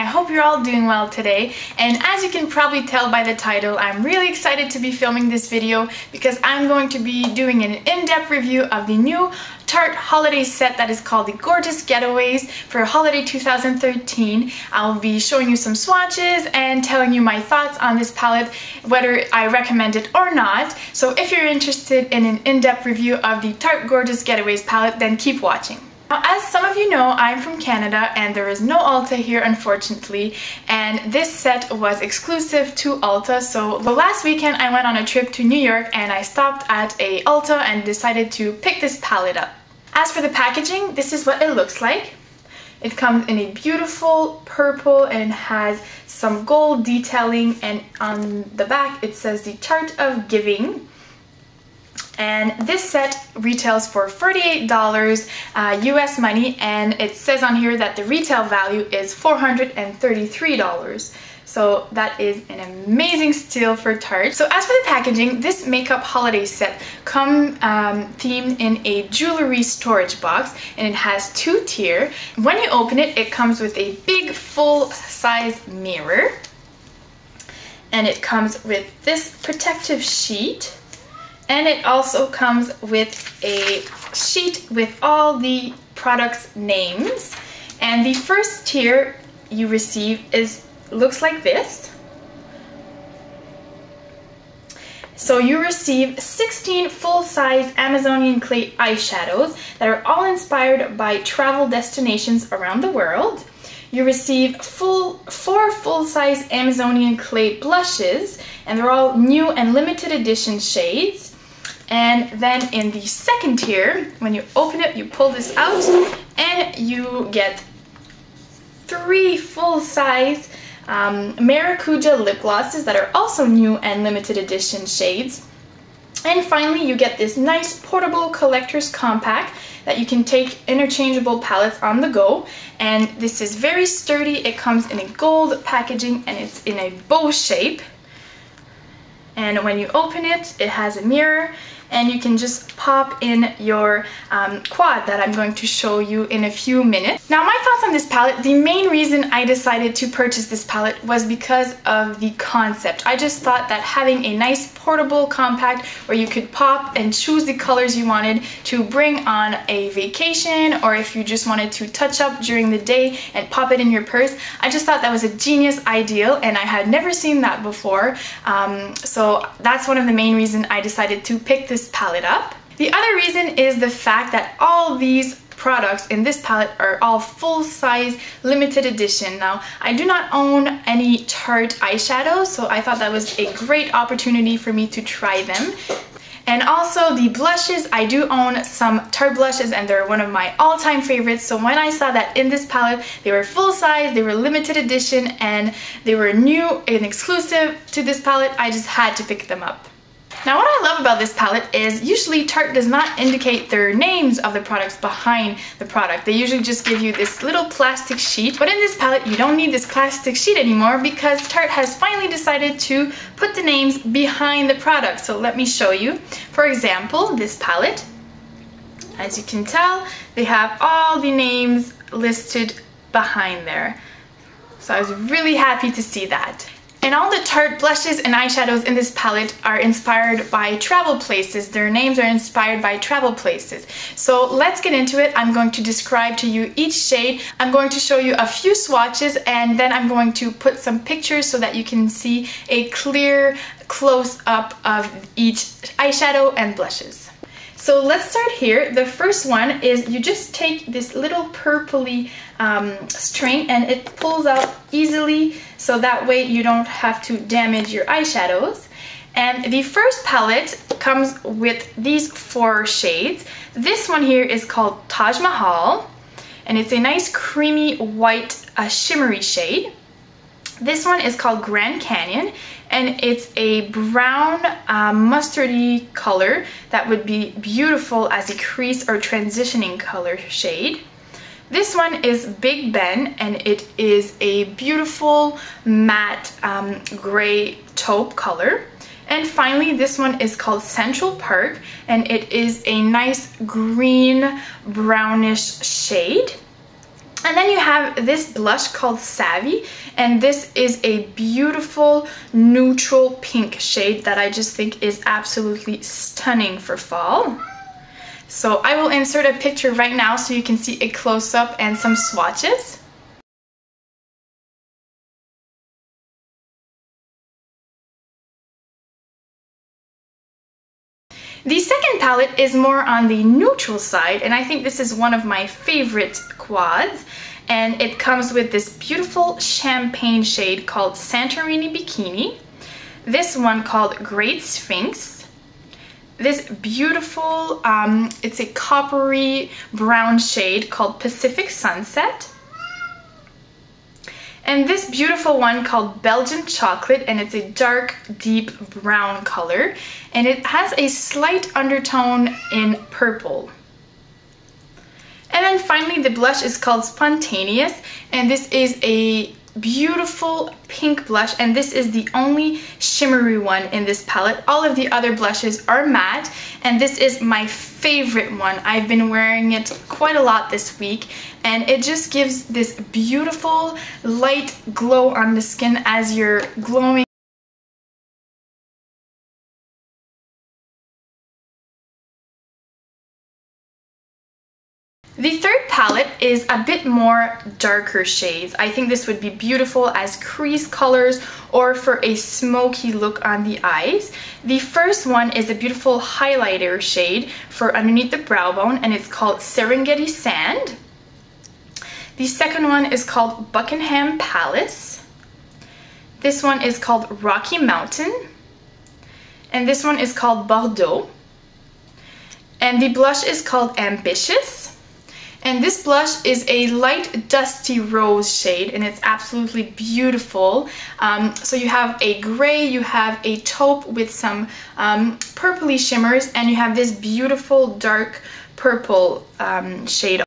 I hope you're all doing well today. And as you can probably tell by the title, I'm really excited to be filming this video because I'm going to be doing an in-depth review of the new Tarte holiday set that is called the Gorgeous Getaways for holiday 2013. I'll be showing you some swatches and telling you my thoughts on this palette, whether I recommend it or not. So if you're interested in an in-depth review of the Tarte Gorgeous Getaways palette, then keep watching. Now, as some of you know, I'm from Canada and there is no Ulta here unfortunately and this set was exclusive to Ulta so the last weekend I went on a trip to New York and I stopped at a Ulta and decided to pick this palette up. As for the packaging, this is what it looks like. It comes in a beautiful purple and has some gold detailing and on the back it says the Tarte of Giving and this set retails for $48 uh, US money and it says on here that the retail value is $433. So that is an amazing steal for Tarte. So as for the packaging, this makeup holiday set come um, themed in a jewelry storage box and it has two tier. When you open it, it comes with a big full size mirror and it comes with this protective sheet and it also comes with a sheet with all the products names. And the first tier you receive is looks like this. So you receive 16 full-size Amazonian clay eyeshadows that are all inspired by travel destinations around the world. You receive full four full-size Amazonian clay blushes and they're all new and limited edition shades. And then in the second tier, when you open it, you pull this out and you get three full-size um, Maracuja lip glosses that are also new and limited edition shades. And finally, you get this nice portable collector's compact that you can take interchangeable palettes on the go. And this is very sturdy. It comes in a gold packaging and it's in a bow shape. And when you open it, it has a mirror and you can just pop in your um, quad that I'm going to show you in a few minutes. Now my thoughts on this palette, the main reason I decided to purchase this palette was because of the concept. I just thought that having a nice portable compact where you could pop and choose the colors you wanted to bring on a vacation or if you just wanted to touch up during the day and pop it in your purse, I just thought that was a genius ideal and I had never seen that before. Um, so that's one of the main reasons I decided to pick this this palette up. The other reason is the fact that all these products in this palette are all full-size limited edition. Now, I do not own any Tarte eyeshadows, so I thought that was a great opportunity for me to try them. And also the blushes, I do own some Tarte blushes and they're one of my all-time favorites. So when I saw that in this palette, they were full size, they were limited edition, and they were new and exclusive to this palette, I just had to pick them up. Now what I love about this palette is usually Tarte does not indicate their names of the products behind the product. They usually just give you this little plastic sheet. But in this palette, you don't need this plastic sheet anymore because Tarte has finally decided to put the names behind the product. So let me show you. For example, this palette, as you can tell, they have all the names listed behind there. So I was really happy to see that. And all the Tarte blushes and eyeshadows in this palette are inspired by travel places. Their names are inspired by travel places. So let's get into it. I'm going to describe to you each shade. I'm going to show you a few swatches and then I'm going to put some pictures so that you can see a clear close-up of each eyeshadow and blushes. So let's start here. The first one is you just take this little purpley um, string and it pulls out easily so that way you don't have to damage your eyeshadows. And the first palette comes with these four shades. This one here is called Taj Mahal and it's a nice creamy white uh, shimmery shade. This one is called Grand Canyon and it's a brown uh, mustardy color that would be beautiful as a crease or transitioning color shade. This one is Big Ben and it is a beautiful matte um, gray taupe color. And finally, this one is called Central Park and it is a nice green brownish shade. And then you have this blush called Savvy, and this is a beautiful neutral pink shade that I just think is absolutely stunning for fall. So I will insert a picture right now so you can see a close-up and some swatches. Palette is more on the neutral side and I think this is one of my favorite quads and it comes with this beautiful champagne shade called Santorini Bikini. This one called Great Sphinx. This beautiful, um, it's a coppery brown shade called Pacific Sunset. And this beautiful one called Belgian Chocolate, and it's a dark, deep brown color. And it has a slight undertone in purple. And then finally, the blush is called Spontaneous, and this is a beautiful pink blush and this is the only shimmery one in this palette. All of the other blushes are matte and this is my favorite one. I've been wearing it quite a lot this week and it just gives this beautiful light glow on the skin as you're glowing The third palette is a bit more darker shades. I think this would be beautiful as crease colors or for a smoky look on the eyes. The first one is a beautiful highlighter shade for underneath the brow bone and it's called Serengeti Sand. The second one is called Buckingham Palace. This one is called Rocky Mountain. And this one is called Bordeaux. And the blush is called Ambitious. And this blush is a light dusty rose shade and it's absolutely beautiful. Um, so you have a gray, you have a taupe with some um, purpley shimmers and you have this beautiful dark purple um, shade.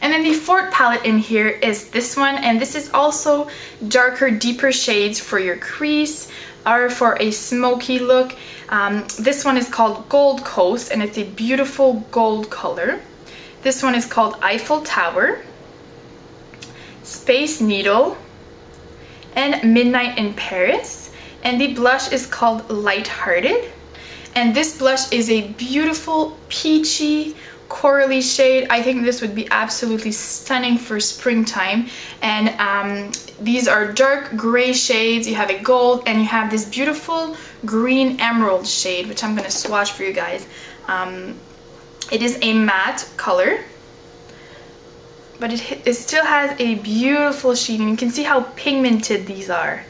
And then the fourth palette in here is this one and this is also darker, deeper shades for your crease, are for a smoky look. Um, this one is called Gold Coast and it's a beautiful gold color. This one is called Eiffel Tower, Space Needle, and Midnight in Paris. And the blush is called Lighthearted. And this blush is a beautiful peachy corally shade. I think this would be absolutely stunning for springtime. And um, these are dark gray shades. You have a gold and you have this beautiful green emerald shade, which I'm going to swatch for you guys. Um, it is a matte color but it, it still has a beautiful sheen you can see how pigmented these are.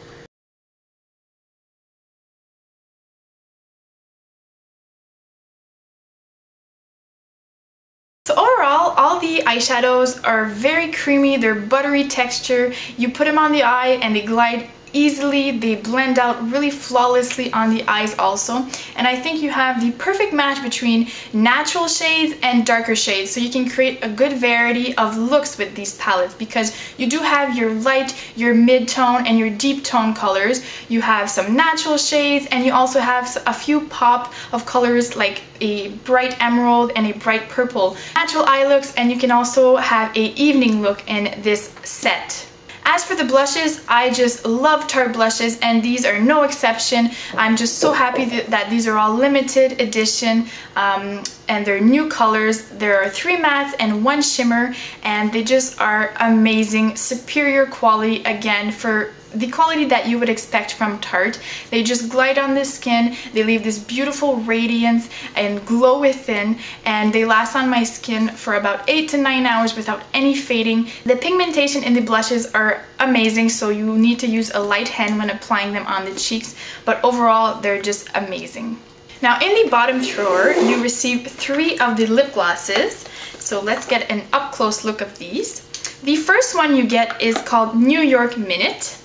Eyeshadows are very creamy, they're buttery texture. You put them on the eye and they glide easily. They blend out really flawlessly on the eyes also. And I think you have the perfect match between natural shades and darker shades. So you can create a good variety of looks with these palettes because you do have your light, your mid-tone, and your deep tone colors. You have some natural shades and you also have a few pop of colors like a bright emerald and a bright purple. Natural eye looks and you can also have a evening look in this set. As for the blushes, I just love Tarte blushes and these are no exception. I'm just so happy that, that these are all limited edition um, and they're new colors. There are three mattes and one shimmer and they just are amazing, superior quality again for the quality that you would expect from Tarte. They just glide on the skin, they leave this beautiful radiance and glow within, and they last on my skin for about 8 to 9 hours without any fading. The pigmentation in the blushes are amazing, so you need to use a light hand when applying them on the cheeks, but overall they're just amazing. Now in the bottom drawer, you receive three of the lip glosses, so let's get an up-close look of these. The first one you get is called New York Minute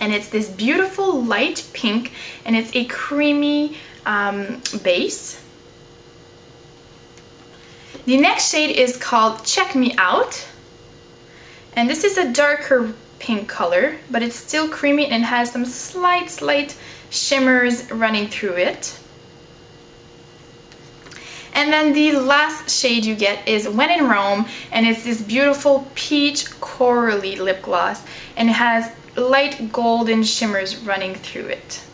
and it's this beautiful light pink and it's a creamy um, base. The next shade is called Check Me Out and this is a darker pink color but it's still creamy and has some slight slight shimmers running through it. And then the last shade you get is When in Rome, and it's this beautiful peach corally lip gloss, and it has light golden shimmers running through it.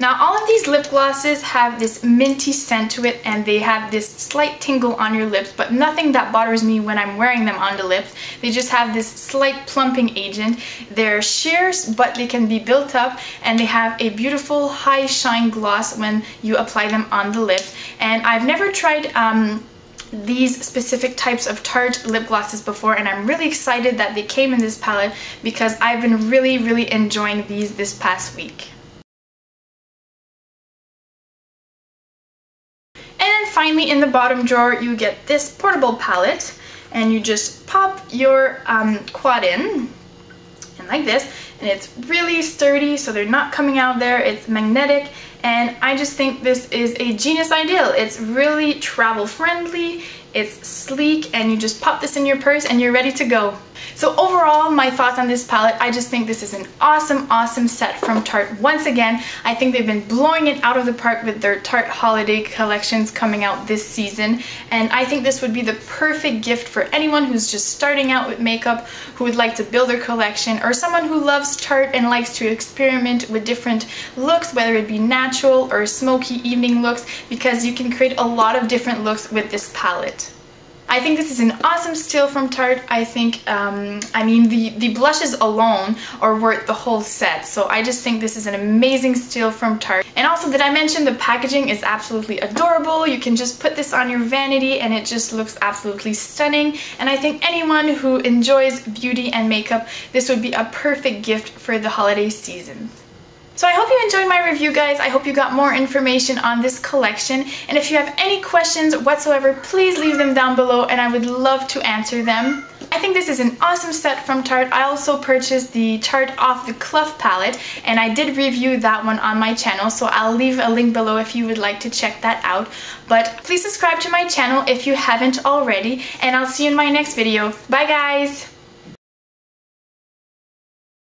Now all of these lip glosses have this minty scent to it and they have this slight tingle on your lips but nothing that bothers me when I'm wearing them on the lips. They just have this slight plumping agent. They're sheers but they can be built up and they have a beautiful high shine gloss when you apply them on the lips and I've never tried um, these specific types of Tarte lip glosses before and I'm really excited that they came in this palette because I've been really really enjoying these this past week. And then finally in the bottom drawer you get this portable palette and you just pop your um, quad in and like this and it's really sturdy so they're not coming out there it's magnetic and I just think this is a genius ideal it's really travel friendly it's sleek and you just pop this in your purse and you're ready to go. So overall, my thoughts on this palette, I just think this is an awesome, awesome set from Tarte. Once again, I think they've been blowing it out of the park with their Tarte holiday collections coming out this season. And I think this would be the perfect gift for anyone who's just starting out with makeup, who would like to build their collection, or someone who loves Tarte and likes to experiment with different looks, whether it be natural or smoky evening looks, because you can create a lot of different looks with this palette. I think this is an awesome steal from Tarte. I think, um, I mean, the, the blushes alone are worth the whole set. So I just think this is an amazing steal from Tarte. And also, did I mention the packaging is absolutely adorable. You can just put this on your vanity and it just looks absolutely stunning. And I think anyone who enjoys beauty and makeup, this would be a perfect gift for the holiday season. So I hope you enjoyed my review, guys. I hope you got more information on this collection. And if you have any questions whatsoever, please leave them down below and I would love to answer them. I think this is an awesome set from Tarte. I also purchased the Tarte Off the Cuff palette and I did review that one on my channel so I'll leave a link below if you would like to check that out. But please subscribe to my channel if you haven't already and I'll see you in my next video. Bye guys!